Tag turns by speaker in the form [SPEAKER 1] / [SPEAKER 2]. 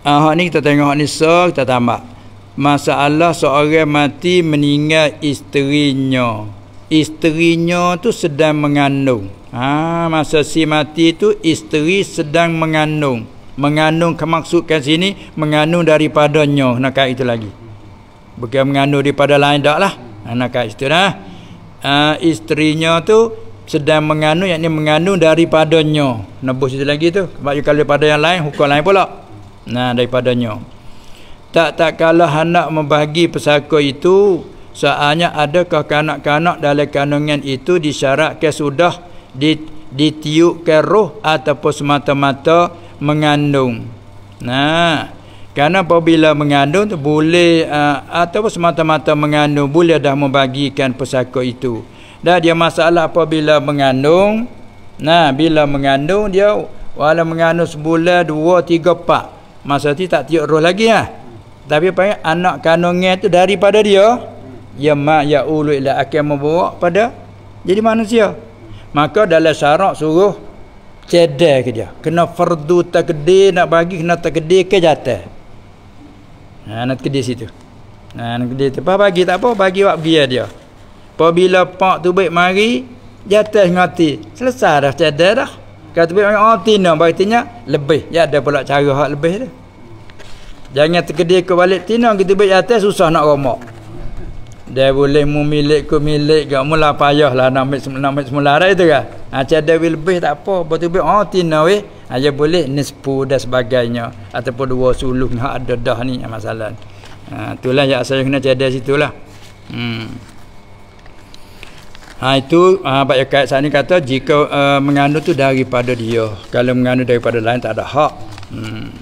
[SPEAKER 1] Ah ni kita tengok ni so kita tambah. Masalah seorang mati meninggal isterinya. Isterinya tu sedang mengandung. Ha, masa si mati tu isteri sedang mengandung. Mengandung kemaksudkan sini mengandung daripadanya nak kait itu lagi. Bukan mengandung daripada lain dak lah. Ha, nak kait itu dah. Ha, isterinya tu sedang mengandung yakni mengandung daripadanya. Nebus itu lagi tu. Sebab kalau daripada yang lain hukum lain pula. Nah daripadanya. Tak tak kalah anak membagi pesaka itu soalnya adakah kanak-kanak dalam kandungan itu disyaratkan sudah ditiupkan roh ataupun semata-mata mengandung. Nah, kerana apabila mengandung tu boleh uh, ataupun semata-mata mengandung boleh dah membagikan pesaka itu. Dah dia masalah apabila mengandung. Nah, bila mengandung dia walau mengandung sebulan, dua, tiga, empat masa tu tak tiup roh lagi lah tapi apa anak kandungnya tu daripada dia ya ma ya ulu ila akan membawa pada jadi manusia. Maka dalam syarat suruh cedek ke dia. Kena fardu takdir nak bagi kena takdir ke jatah ha nak takdir situ. Ha nak takdir tu apa bagi tak apa bagi wak dia dia. Apabila pak tu baik mari jatah ngati selesai dah cedek dah Kata orang oh, tina lebih. Ya ada pula cara hak lebih tu. Jangan terkedir ke balik tina kita baik atas susah nak romak. Dia boleh memilih ke milik ke mula payah lah nak ambil semula, ambil semula dah itu kan. Ha, ada lebih tak apa. Betul baik oh tina weh. Ha, boleh nispu dan sebagainya. Ataupun dua suluh nak ada dah ni masalah. Ha, itulah yang saya kena cadar situ lah. Hmm. Ha itu ha Pak Yakat saat ni kata jika uh, mengandung tu daripada dia. Kalau mengandung daripada lain tak ada hak. Hmm.